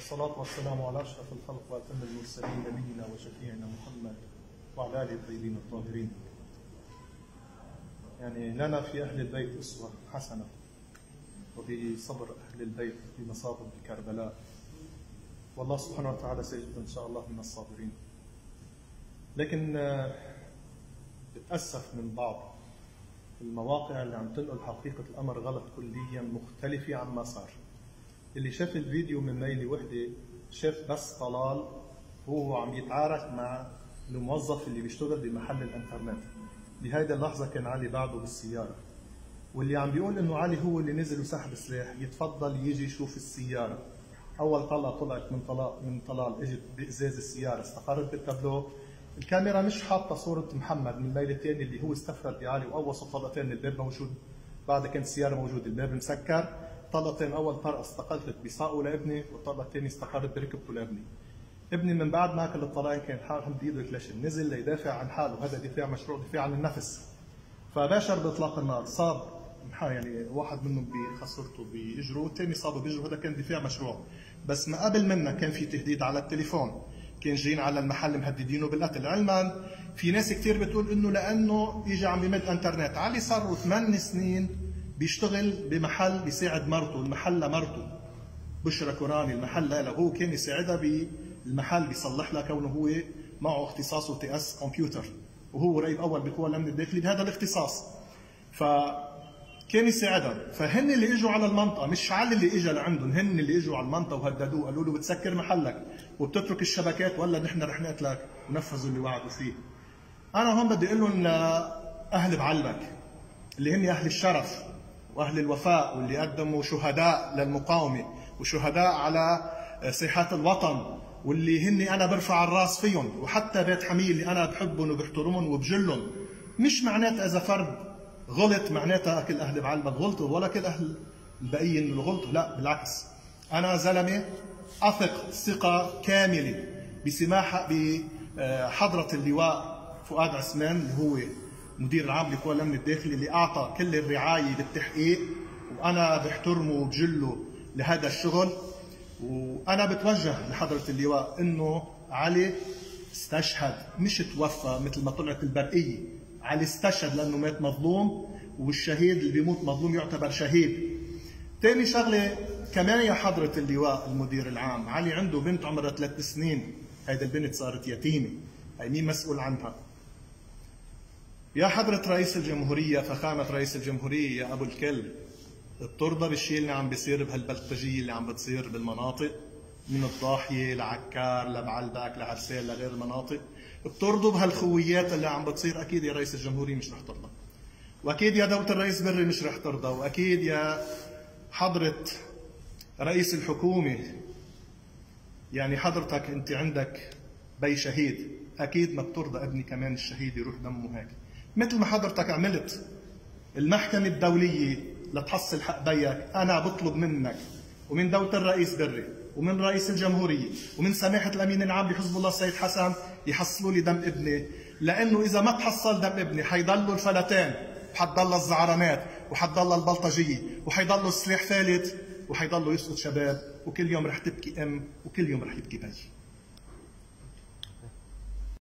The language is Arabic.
والصلاة والسلام على أشرف الخلق وأتم المرسلين نبينا وشفيعنا محمد وعلى آله الطيبين الطاهرين. يعني لنا في أهل البيت أسوة حسنة وبصبر أهل البيت في مصاب كربلاء والله سبحانه وتعالى سيجد إن شاء الله من الصابرين. لكن آه، بتأسف من بعض المواقع اللي عم تنقل حقيقة الأمر غلط كليا مختلفة عما صار. اللي شاف الفيديو من ليلة وحدة شاف بس طلال وهو عم يتعارك مع الموظف اللي بيشتغل بمحل الإنترنت. بهيدا اللحظة كان علي بعده بالسيارة. واللي عم بيقول إنه علي هو اللي نزل وسحب سلاح يتفضل يجي يشوف السيارة. أول طلقة طلعت من طلال من طلال إجت بإزاز السيارة استقرت بالتابلو. الكاميرا مش حاطة صورة محمد من الليلة الثانية اللي هو استفرد بعلي وقوصوا طلقتين الباب موجود. بعدها كانت السيارة موجودة الباب مسكر. طلقتين اول طلقه استقلت بساقه لابني والطلقه الثانية استقرت بركبته لابني ابني. من بعد ما أكل الطلقين كان حالهم بايده يتلاشى نزل ليدافع عن حاله هذا دفاع مشروع دفاع عن النفس. فباشر بإطلاق النار صاب يعني واحد منهم بخصرته باجره والثاني صابه باجره هذا كان دفاع مشروع. بس ما قبل منا كان في تهديد على التليفون. كان جايين على المحل مهددينه بالقتل. علما في ناس كثير بتقول إنه لأنه اجى عم يمد إنترنت. علي صار له ثمان سنين بيشتغل بمحل بيساعد مرته المحل لمرته. بشرى كوراني المحل له هو كان يساعدها بالمحل بيصلح لها كونه هو معه اختصاصه TS كمبيوتر. وهو رقيب اول بقوى الامن الداخلي بهذا الاختصاص. ف كان يساعدها. فهن اللي إجوا على المنطقة مش علي اللي اجى لعندهم هن اللي إجوا على المنطقة وهددوه قالوا له بتسكر محلك وبتترك الشبكات ولا نحن رح نقتلك ونفذوا اللي وعدوا فيه. أنا هون بدي أقول لهم لأهل بعلبك اللي هن أهل الشرف. واهل الوفاء واللي قدموا شهداء للمقاومة وشهداء على ساحات الوطن واللي هني أنا برفع الرأس فيهم وحتى بيت حمية اللي أنا بحبهم وبحترمهم وبجلهم. مش معناتها إذا فرد غلط معناتها كل أهل بعلبك غلطوا ولا كل أهل البقيين اللي غلطوا لا بالعكس. أنا زلمة أثق ثقة كاملة بسماحه بحضرة اللواء فؤاد عثمان اللي هو مدير العام لقوى الأمن الداخلي اللي أعطى كل الرعاية بالتحقيق وأنا بحترمه وبجله لهذا الشغل. وأنا بتوجه لحضرة اللواء إنه علي استشهد مش توفى مثل ما طلعت البرقيه علي استشهد لأنه مات مظلوم والشهيد اللي بيموت مظلوم يعتبر شهيد. ثاني شغلة كمان يا حضرة اللواء المدير العام علي عنده بنت عمرها ثلاث سنين هيدي البنت صارت يتيمة هي مين مسؤول عنها؟ يا حضرة رئيس الجمهورية فخامة رئيس الجمهورية يا أبو الكل بترضى بالشيء اللي عم بيصير بهالبلطجية اللي عم بتصير بالمناطق من الضاحية لعكار لبعلبك لعرسال لغير المناطق بترضوا بهالخويات اللي عم بتصير أكيد يا رئيس الجمهورية مش رح ترضى. وأكيد يا دولة الرئيس بري مش رح ترضى. وأكيد يا حضرة رئيس الحكومة يعني حضرتك أنت عندك بي شهيد. أكيد ما بترضى ابني كمان الشهيد يروح دمه هيك. مثل ما حضرتك عملت. المحكمة الدولية لتحصل حق بيك أنا بطلب منك ومن دولة الرئيس بري ومن رئيس الجمهورية ومن سماحة الأمين العام بحزب الله السيد حسن يحصلوا لي دم ابني. لأنه إذا ما تحصل دم ابني حيضلوا الفلتان وحتضل الزعرانات وحتضل البلطجية وحيضلوا السلاح ثالث وحيضلوا يسقط شباب وكل يوم رح تبكي أم وكل يوم رح يبكي بي